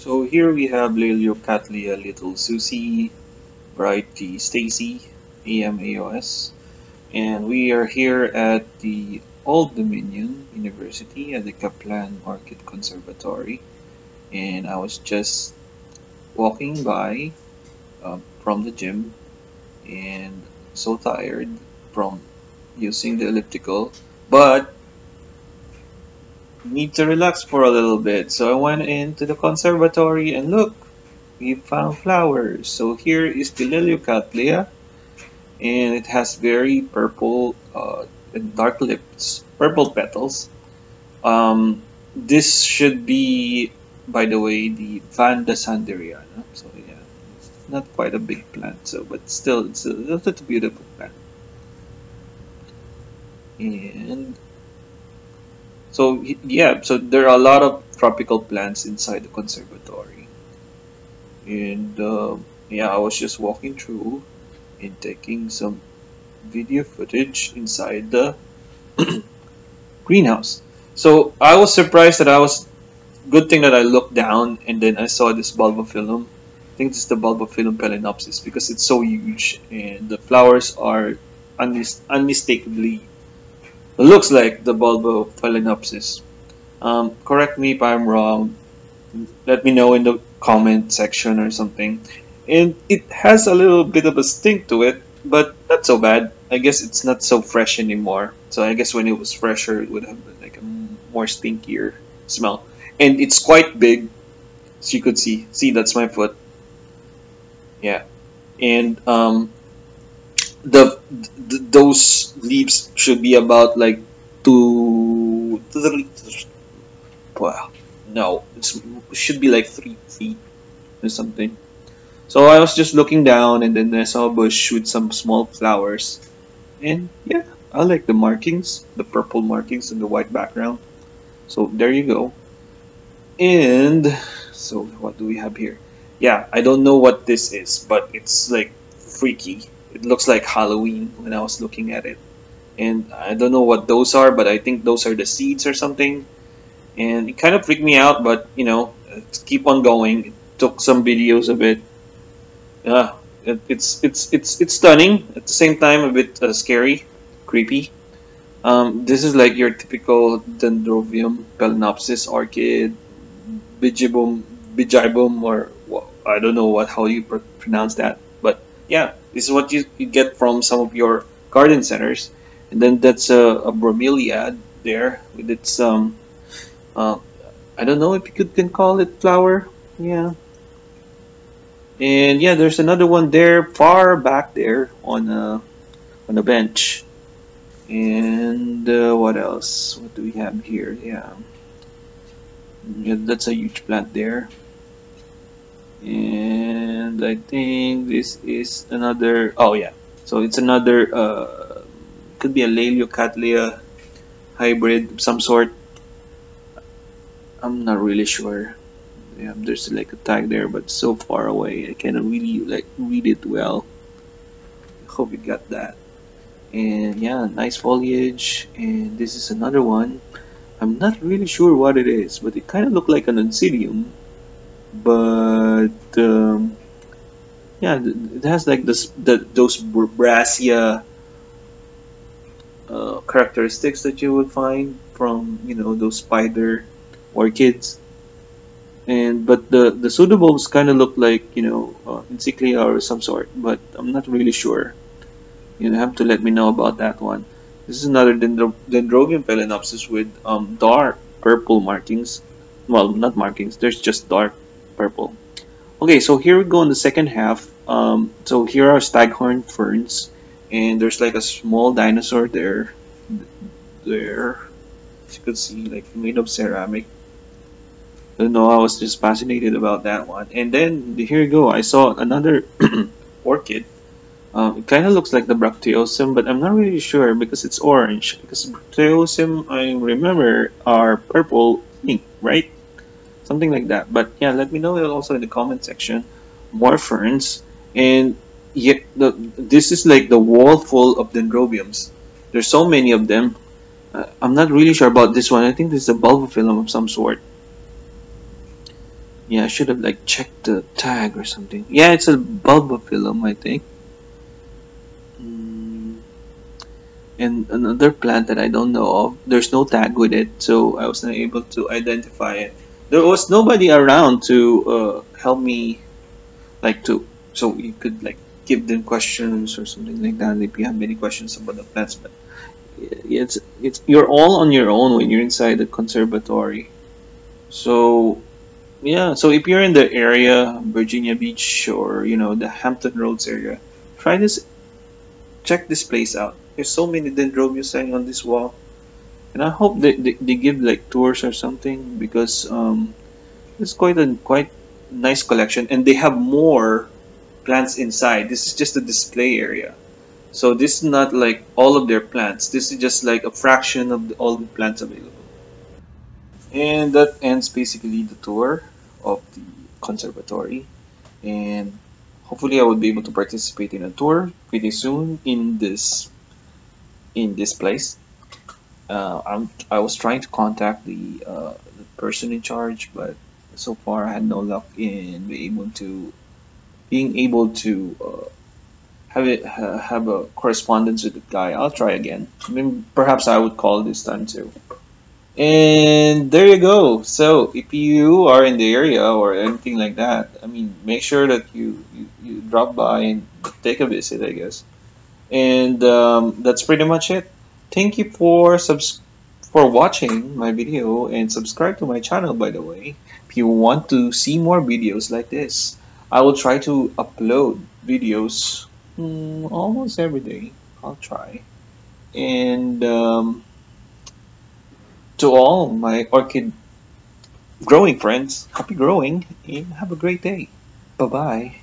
So here we have Laeliocattleya Little Susie, variety Stacy, AMAOS, and we are here at the Old Dominion University at the Kaplan Orchid Conservatory, and I was just walking by uh, from the gym and so tired from using the elliptical, but need to relax for a little bit. So I went into the conservatory and look, we found flowers. So here is the Laeliocattleya and it has very purple uh, dark lips, purple petals. Um, this should be, by the way, the Vanda Sanderiana. So yeah, it's not quite a big plant, so but still, it's a, it's a beautiful plant. And so yeah, so there are a lot of tropical plants inside the conservatory. And uh, yeah, I was just walking through and taking some video footage inside the greenhouse. So I was surprised that I was good thing that I looked down and then I saw this bulbophyllum. I think this is the bulbophyllum phalaenopsis because it's so huge and the flowers are unmis unmistakably looks like the bulbophalaenopsis. Um, correct me if I'm wrong. Let me know in the comment section or something. And it has a little bit of a stink to it, but not so bad. I guess it's not so fresh anymore. So I guess when it was fresher, it would have been like a more stinkier smell. And it's quite big, as you could see. See, that's my foot. Yeah. And um, the, the those leaves should be about like two, three, well, no, it should be like three feet or something. So I was just looking down and then I saw a bush with some small flowers. And yeah, I like the markings, the purple markings and the white background. So there you go. And so what do we have here? Yeah, I don't know what this is, but it's like freaky. It looks like Halloween when I was looking at it. And I don't know what those are, but I think those are the seeds or something. And it kind of freaked me out, but you know, keep on going. It took some videos of it. Yeah, it, it's it's it's it's stunning at the same time a bit uh, scary, creepy. Um, this is like your typical Dendrobium phalaenopsis orchid, Bijibum, Bijibum, or I don't know what how you pr pronounce that, yeah, this is what you, you get from some of your garden centers. And then that's a, a bromeliad there with its um uh, I don't know if you could, can call it flower. Yeah. And yeah, there's another one there far back there on a on a bench. And uh, what else? What do we have here? Yeah. yeah, that's a huge plant there and I think this is another oh yeah. So it's another uh, could be a Laeliocattleya hybrid of some sort. I'm not really sure. Yeah, there's like a tag there but so far away I cannot really like read it well. Hope you got that. And yeah nice foliage. And this is another one. I'm not really sure what it is but it kind of looked like an oncidium. But um, yeah, it has like this the, those brassia uh, characteristics that you would find from you know those spider orchids. And but the the pseudobulbs kind of look like you know uh, encyclia or some sort, but I'm not really sure. You have to let me know about that one. This is another dendro Dendrobium phalaenopsis with um, dark purple markings. Well, not markings. There's just dark purple. Okay, so here we go in the second half. Um, so here are staghorn ferns, and there's like a small dinosaur there. There, as you could see, like made of ceramic. I don't know, I was just fascinated about that one. And then here you go, I saw another orchid. Um, it kind of looks like the Bracteosum, but I'm not really sure because it's orange. Because Bracteosum, I remember, are purple pink, right? Something like that. But yeah, let me know also in the comment section more ferns and yeah, the, this is like the wall full of dendrobiums. There's so many of them. Uh, I'm not really sure about this one. I think this is a bulbophyllum of some sort. Yeah, I should have like checked the tag or something. Yeah, it's a bulbophyllum, I think. Mm, and another plant that I don't know of. There's no tag with it, so I was not able to identify it. There was nobody around to uh, help me, like to so you could like give them questions or something like that if you have many questions about the plants. But it's it's you're all on your own when you're inside the conservatory. So yeah, so if you're in the area, Virginia Beach or you know the Hampton Roads area, try this. Check this place out. There's so many dendrobiums hanging on this wall, and I hope they, they, they give like tours or something because um, it's quite a quite nice collection, and they have more plants inside. This is just a display area. So this is not like all of their plants. This is just like a fraction of the, all the plants available. And that ends basically the tour of the conservatory. And hopefully I will be able to participate in a tour pretty soon in this in this place. Uh, I'm, I was trying to contact the, uh, the person in charge, but so far I had no luck in being able to being able to uh, have it have a correspondence with the guy. I'll try again. I mean, perhaps I would call this time too. And there you go. So if you are in the area or anything like that, I mean, make sure that you you, you drop by and take a visit, I guess. And um, that's pretty much it. Thank you for subs for watching my video and subscribe to my channel by the way if you want to see more videos like this I will try to upload videos mm, almost every day. I'll try. And um, to all my orchid growing friends, happy growing and have a great day. Bye bye.